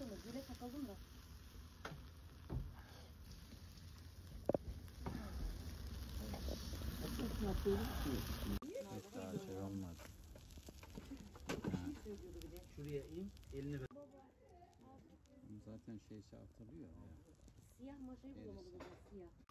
baksana göle takalım da. Hiç daha şey olmaz. Şuraya in, elini ver. Zaten şey şeysi atılıyor. Siyah maşayı bulamadım ben siyah.